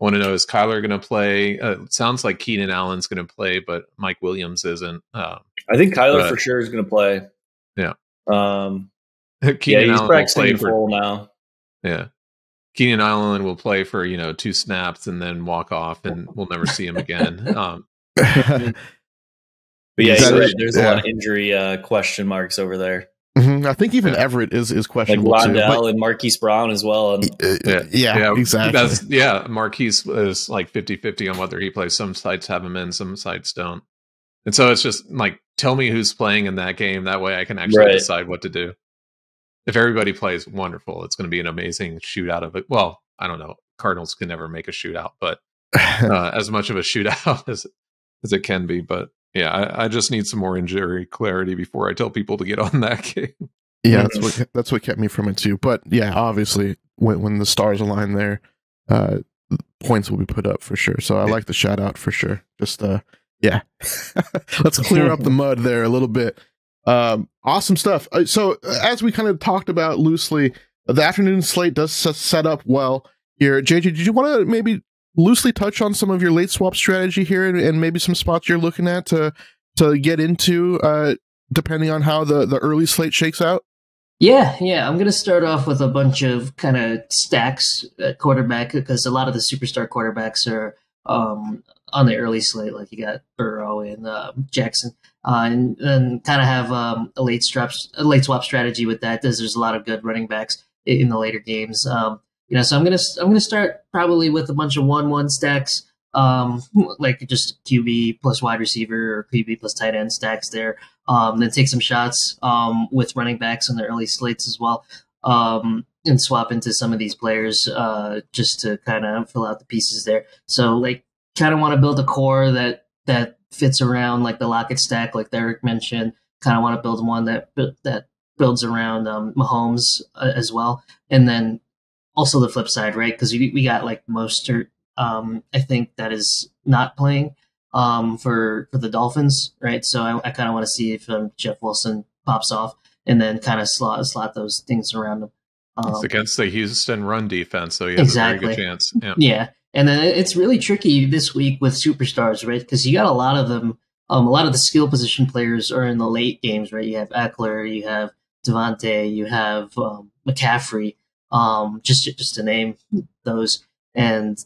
want to know is Kyler going to play? Uh, sounds like Keenan Allen's going to play, but Mike Williams isn't. Uh, I think Kyler but, for sure is going to play. Yeah. Um, [LAUGHS] Keenan yeah, he's Allen will play for full now. Yeah. Keenan Allen will play for you know two snaps and then walk off, and we'll never see him again. [LAUGHS] Um, [LAUGHS] but yeah, right. there's yeah. a lot of injury uh, question marks over there. Mm-hmm. I think even yeah. Everett is is questionable like Rondale and Marquise Brown as well. And, uh, yeah, yeah, yeah, exactly. That's, yeah, Marquise is like 50-50 on whether he plays. Some sites have him in, some sites don't. And so it's just like tell me who's playing in that game. That way I can actually right. decide what to do if everybody plays wonderful, it's going to be an amazing shootout of it. Well, I don't know. Cardinals can never make a shootout, but [LAUGHS] uh, as much of a shootout [LAUGHS] as as it can be. But yeah, I, I, just need some more injury clarity before I tell people to get on that [LAUGHS] game. Yeah, that's what that's what kept me from it too. But yeah, obviously, when when the stars align there, uh, points will be put up for sure. So I like the shout out for sure. Just uh, yeah, [LAUGHS] let's clear up the [LAUGHS] mud there a little bit. Um, awesome stuff. Uh, so, uh, as we kind of talked about loosely, the afternoon slate does set up well here. JJ, did you want to maybe loosely touch on some of your late swap strategy here, and, and maybe some spots you're looking at to to get into, uh, depending on how the the early slate shakes out? Yeah, yeah. I'm going to start off with a bunch of kind of stacks at quarterback because a lot of the superstar quarterbacks are um, on the early slate. Like you got Burrow and uh, Jackson uh, and, and kind of have um, a late swap a late swap strategy with that. There's, there's a lot of good running backs in the later games. Um, you know, so I'm gonna I'm gonna start probably with a bunch of one one stacks, um, like just QB plus wide receiver or QB plus tight end stacks there. Um, then take some shots um, with running backs in the early slates as well, um, and swap into some of these players uh, just to kind of fill out the pieces there. So like, kind of want to build a core that that fits around like the Lockett stack, like Derek mentioned. Kind of want to build one that that builds around um, Mahomes uh, as well, and then also the flip side, right? Because we, we got like Mostert, um, I think that is not playing um, for for the Dolphins, right? So I, I kind of want to see if um, Jeff Wilson pops off, and then kind of slot slot those things around him. Um, it's against the Houston run defense, so he has exactly. a very good chance. [LAUGHS] Yeah. yeah. And then it's really tricky this week with superstars, right? Because you got a lot of them. Um, a lot of the skill position players are in the late games, right? You have Ekeler, you have Davante, you have um, McCaffrey, um, just just to name those. And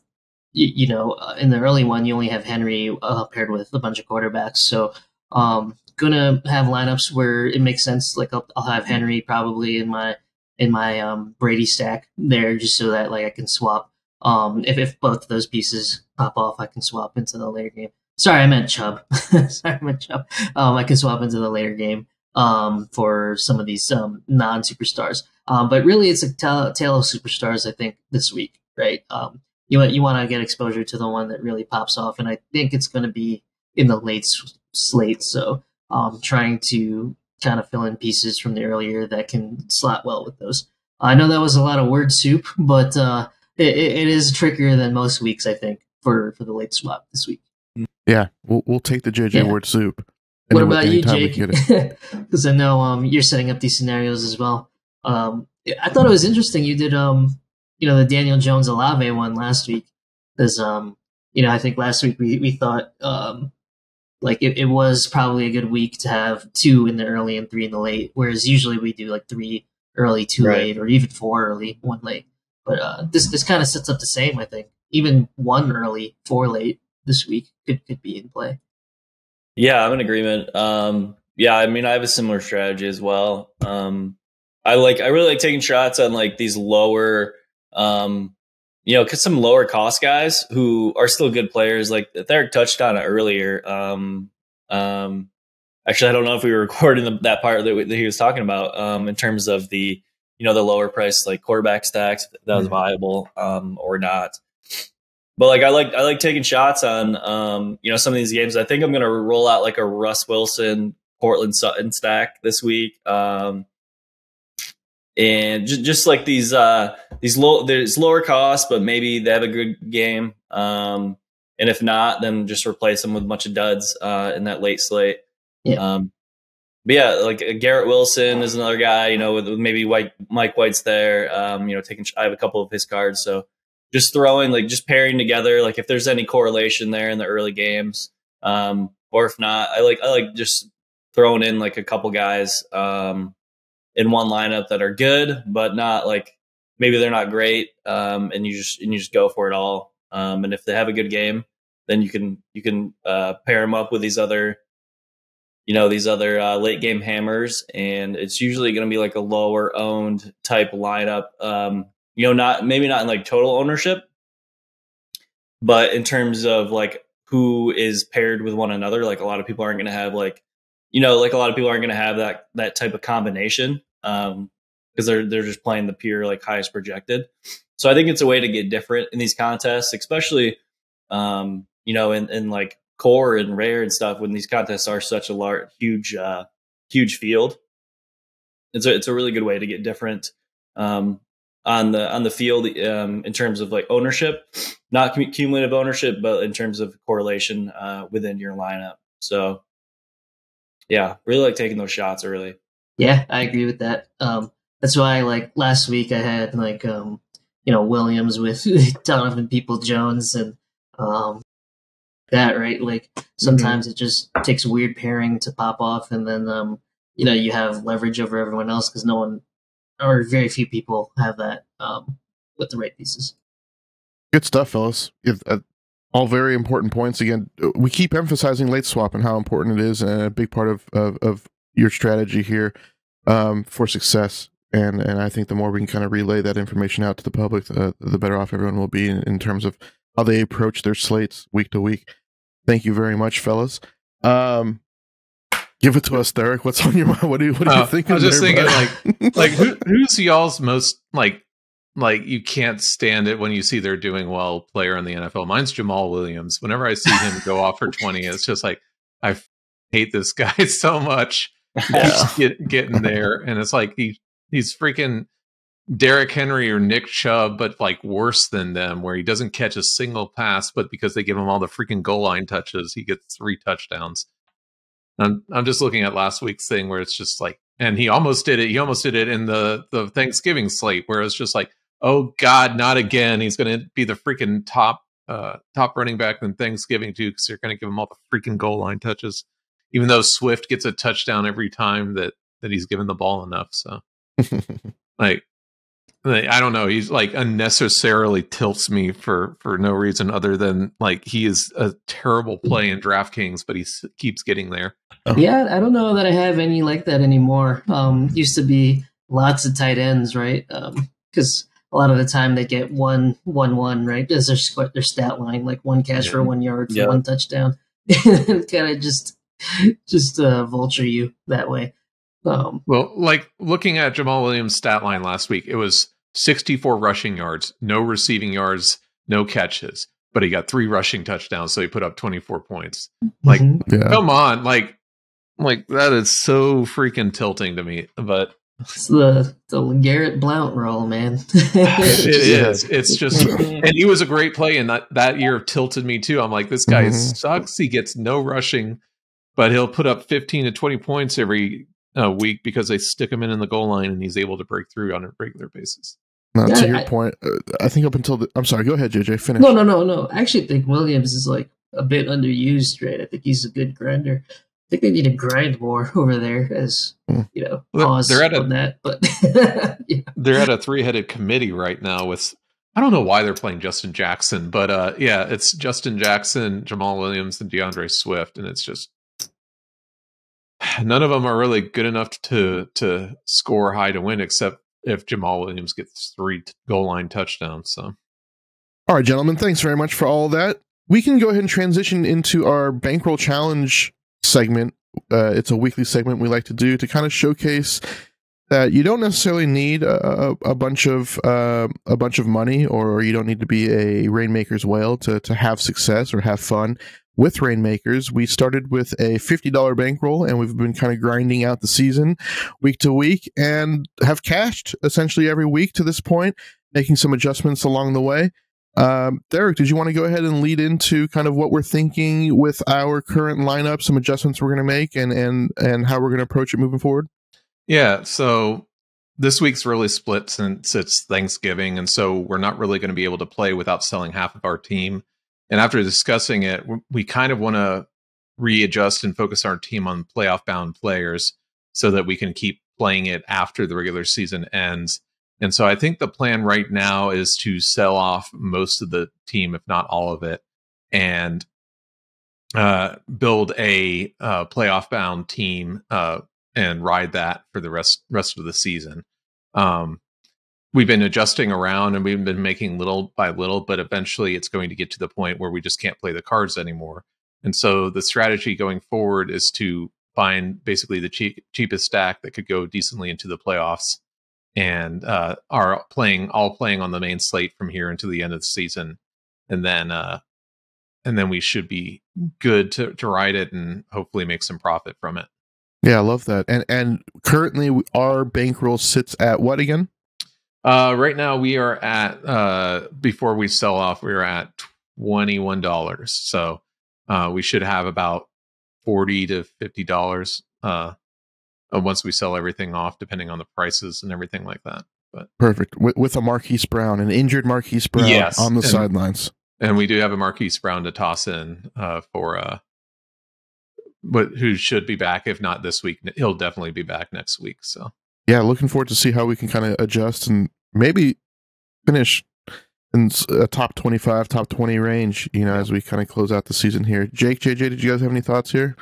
you, you, know, uh, in the early one, you only have Henry uh, paired with a bunch of quarterbacks. So, um, gonna have lineups where it makes sense. Like I'll, I'll have Henry probably in my in my um, Brady stack there, just so that like I can swap um, if, if both of those pieces pop off, I can swap into the later game. Sorry, I meant Chubb. [LAUGHS] Sorry, I meant Chubb. Um, I can swap into the later game um, for some of these um, non superstars. Um, but really, it's a tale, tale, of superstars. I think this week, right? Um, you want you want to get exposure to the one that really pops off, and I think it's going to be in the late slate. So, um, trying to kind of fill in pieces from the earlier that can slot well with those. I know that was a lot of word soup, [LAUGHS] but uh, it, it is trickier than most weeks, I think, for for the late swap this week. Yeah, we'll we'll take the JJ yeah. word soup. What about you, Jake? can get it. [LAUGHS] Because I know um, you're setting up these scenarios as well. Um, I thought it was interesting you did um, you know, the Daniel Jones Olave one last week. Because um, you know, I think last week we we thought um, like it, it was probably a good week to have two in the early and three in the late, whereas usually we do like three early, two Right. late, or even four early, one late. But uh, this this kind of sets up the same. I think even one early, four late this week could could be in play. Yeah, I'm in agreement. Um, yeah, I mean, I have a similar strategy as well. Um, I like, I really like taking shots on like these lower, um, you know, cause some lower cost guys who are still good players. Like Derek touched on it earlier. Um, um, actually, I don't know if we were [LAUGHS] recording the, that part that, we, that he was talking about, um, in terms of the, you know, the lower price, like quarterback stacks, that was Mhm. viable, um, or not. But like I like I like taking shots on um, you know some of these games. I think I'm gonna roll out like a Russ Wilson Courtland Sutton stack this week. Um, and just, just like these uh these low there's lower cost, but maybe they have a good game. Um, and if not, then just replace them with a bunch of duds uh, in that late slate. Yeah. Um, but yeah, like uh, Garrett Wilson is another guy. You know, with with maybe White Mike White's there. Um, you know, taking I have a couple of his cards, so just throwing like just pairing together. Like if there's any correlation there in the early games, um, or if not, I like I like just throwing in like a couple guys um, in one lineup that are good, but not like maybe they're not great, um, and you just and you just go for it all. Um, and if they have a good game, then you can you can uh, pair them up with these other, you know, these other uh, late game hammers, and it's usually going to be like a lower owned type lineup. Um, you know, not maybe not in like total ownership, but in terms of like who is paired with one another, like a lot of people aren't going to have like, you know, like a lot of people aren't going to have that that type of combination um, because they're they're just playing the pure like highest projected. So I think it's a way to get different in these contests, especially um, you know, in, in like core and rare and stuff when these contests are such a large, huge, uh, huge field. It's a it's a really good way to get different um, on the on the field um, in terms of like ownership, not cumulative ownership, but in terms of correlation uh, within your lineup. So, yeah, really like taking those shots early. Yeah, I agree with that. Um, that's why, like last week, I had like um, you know Williams with [LAUGHS] Donovan Peoples-Jones and um, that right. Like sometimes it just takes a weird pairing to pop off, and then um, you know you have leverage over everyone else because no one or very few people have that um, with the right pieces. Good stuff, fellas. If, uh, all very important points. Again, uh, we keep emphasizing late swap and how important it is, and a big part of of, of your strategy here um, for success. And and I think the more we can kind of relay that information out to the public, uh, the better off everyone will be in, in terms of how they approach their slates week to week. Thank you very much, fellas. Um, give it to us, Derek. What's on your mind? What do you what do you Oh, think? I was just thinking, like, like who, who's y'all's most like like you can't stand it when you see they're doing well player in the NFL. Mine's Jamaal Williams. Whenever I see him go off for twenty, it's just like I hate this [LAUGHS] guy so much. Keeps get, getting there, and it's like he he's freaking Derrick Henry or Nick Chubb, but like worse than them, where he doesn't catch a single pass, but because they give him all the freaking goal line touches, he gets three touchdowns. I'm I'm just looking at last week's thing where it's just like, and he almost did it. He almost did it in the the Thanksgiving slate, where it's just like, oh God, not again. He's going to be the freaking top uh top running back in Thanksgiving too, because they're going to give him all the freaking goal line touches, even though Swift gets a touchdown every time that that he's given the ball enough. So [LAUGHS] like. like, I don't know. He's like unnecessarily tilts me for for no reason other than like he is a terrible play in DraftKings, but he s- keeps getting there. Yeah, I don't know that I have any like that anymore. Um, used to be lots of tight ends, right? Because a lot of the time they get one, one, one, right? As their squ- their stat line, like one catch for one yard for Yeah. one touchdown, [LAUGHS] and kind of just just uh, vulture you that way. Um, Well, like looking at Jamaal Williams' stat line last week, it was 64 rushing yards, no receiving yards, no catches, but he got three rushing touchdowns, so he put up 24 points. Like, mhm. yeah. Come on, like, like that is so freaking tilting to me. But it's the the Garrett Blount role, man. [LAUGHS] it, it It's just, and he was a great play, and that that year tilted me too. I'm like, this guy Mhm. sucks. He gets no rushing, but he'll put up 15 to 20 points every uh, week because they stick him in in the goal line and he's able to break through on a regular basis. No, Yeah, to your I- point, uh, I think up until the, I'm sorry. Go ahead, JJ. Finish. No, no, no, no. I actually think Williams is like a bit underused, right? I think he's a good grinder. I think they need to grind more [LAUGHS] over there, as Hmm. you know, pause they're at a- on that. But [LAUGHS] yeah. They're at a three-headed committee right now with I don't know why they're playing Justin Jackson, but uh, yeah, it's Justin Jackson, Jamaal Williams, and D'Andre Swift, and it's just [SIGHS] none of them are really good enough to to score high to win, except if Jamaal Williams gets three goal line touchdowns. So All right, gentlemen. Thanks very much for all that. We can go ahead and transition into our bankroll challenge segment. Uh, it's a weekly segment we like to do to kind of showcase that you don't necessarily need a, a, bunch of uh, a bunch of money, or you don't need to be a Reignmaker's whale to to have success or have fun with Reignmakers. We started with a fifty dollar bankroll, and we've been kind of grinding out the season week to week, and have cashed essentially every week to this point, making some adjustments along the way. Um, Derek, did you want to go ahead and lead into kind of what we're thinking with our current lineup, some adjustments we're going to make, and and and how we're going to approach it moving forward? yeah, so this week's really split since it's Thanksgiving, and so we're not really going to be able to play without selling half of our team. And after discussing it, we kind of want to readjust and focus our team on playoff bound players so that we can keep playing it after the regular season ends. And so I think the plan right now is to sell off most of the team, if not all of it, and uh, build a uh, playoff bound team uh, and ride that for the rest rest of the season. Um, we've been adjusting around and we've been making little by little, but eventually it's going to get to the point where we just can't play the cards anymore. And so the strategy going forward is to find basically the cheap, cheapest stack that could go decently into the playoffs and uh, are playing all playing on the main slate from here until the end of the season, and then uh, and then we should be good to to ride it and hopefully make some profit from it. Yeah, I love that. And and currently our bankroll sits at what again? Uh, right now we are at uh, before we sell off, we are at twenty one dollars. So uh, we should have about forty to fifty dollars uh, uh, once we sell everything off, depending on the prices and everything like that. But perfect. With, with a Marquise Brown, an injured Marquise Brown Yes, on the and- sidelines. And we do have a Marquise Brown to toss in uh, for uh, but who should be back if not this week. He'll definitely be back next week. So Yeah, looking forward to see how we can kind of adjust and maybe finish in a top 25, top 20 range, you know, as we kind of close out the season here. Jake, JJ, did you guys have any thoughts here?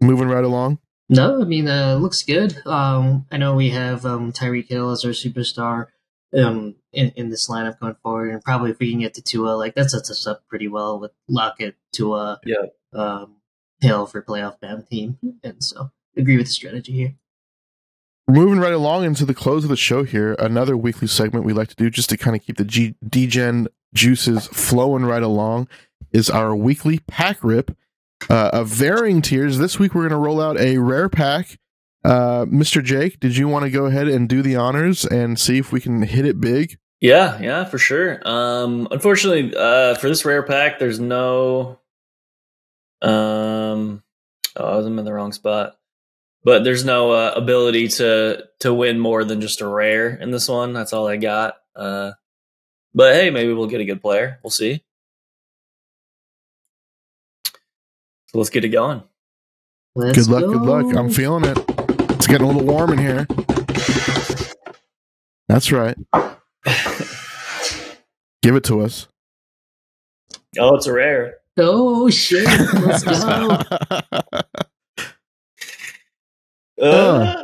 Moving right along. No, I mean, uh, looks good. Um, I know we have um, Tyreek Hill as our superstar um, in, in this lineup going forward, and probably if we can get to Tua, like that sets us up pretty well with Lockett, Tua, Yeah. um, Hill for playoff bound team, and so agree with the strategy here. We're moving right along into the close of the show here. Another weekly segment we like to do just to kind of keep the G- degen juices flowing right along is our weekly pack rip uh, of varying tiers. This week we're going to roll out a rare pack. Uh, Mr. Jake, did you want to go ahead and do the honors and see if we can hit it big? Yeah, yeah, for sure. Um, unfortunately, uh, for this rare pack, there's no. Um, oh, I was in the wrong spot, but there's no uh, ability to to win more than just a rare in this one. That's all I got. Uh, but hey, maybe we'll get a good player. We'll see. So let's get it going. Let's good luck, good luck. I'm feeling it. It's getting a little warm in here. That's right. [LAUGHS] Give it to us. Oh, it's a rare. Oh shit! Let's go. [LAUGHS] Uh,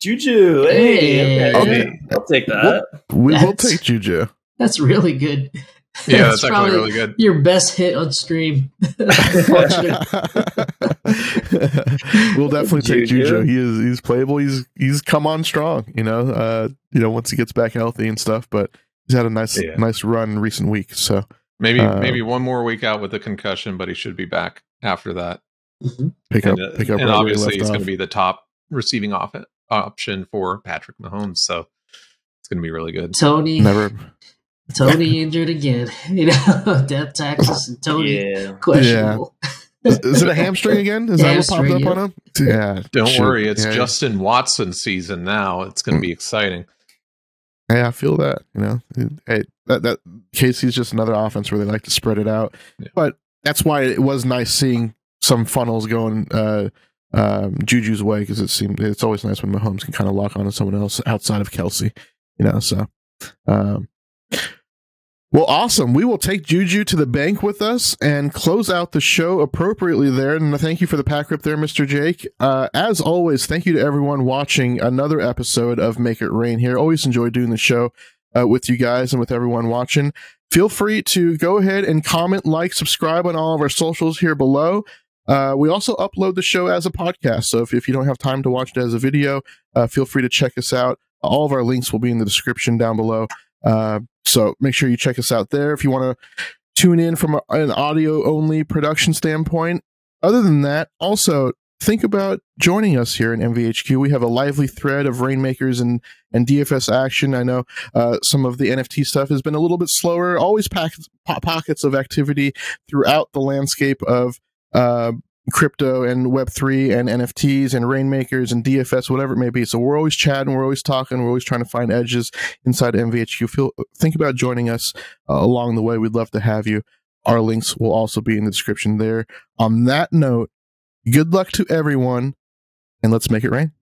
Juju. Hey, Hey. okay. Okay. I'll take that. we will That's- take Juju. That's really good. Yeah, that's, actually probably really good. Your best hit on stream. [LAUGHS] We'll definitely take Juju. Juju. He is he's playable. He's he's come on strong. You know, uh, you know once he gets back healthy and stuff. But he's had a nice Yeah. nice run recent week. So Maybe Uh, maybe one more week out with the concussion, but he should be back after that. Pick up and, uh, pick up and right obviously left he's going to be the top receiving off option for Patrick Mahomes. So it's going to be really good. Toney, Never. Toney injured again. [LAUGHS] You know, death taxes and Toney Yeah. questionable. is, is it a hamstring again? Is that what popped Hamstring, up on him? Yeah. Don't shoot. worry, it's Yeah, Justin Watson season now. It's going to be exciting. Yeah, I feel that. You know, hey, that that KC's just another offense where they like to spread it out, Yeah. but that's why it was nice seeing some funnels going uh, um, Juju's way because it seemed it's always nice when Mahomes can kind of lock onto someone else outside of Kelce. You know, so um, well, awesome. We will take Juju to the bank with us and close out the show appropriately there. And thank you for the pack rip there, Mr. Jake. Uh, as always, thank you to everyone watching another episode of Make It Reign here. Always enjoy doing the show uh, with you guys and with everyone watching. Feel free to go ahead and comment, like, subscribe on all of our socials here below. Uh, we also upload the show as a podcast. So if, if you don't have time to watch it as a video, uh, feel free to check us out. All of our links will be in the description down below. Uh, so make sure you check us out there if you want to tune in from a, an audio only production standpoint. Other than that, also think about joining us here in MVHQ. We have a lively thread of Reignmakers and and DFS action. I know uh, some of the NFT stuff has been a little bit slower. Always po- pockets of activity throughout the landscape of uh, crypto and Web3 and NFTs and Reignmakers and DFS, whatever it may be. So we're always chatting, we're always talking, we're always trying to find edges inside MVHQ. Feel think about joining us uh, along the way. We'd love to have you. Our links will also be in the description there. On that note, good luck to everyone, and let's make it reign.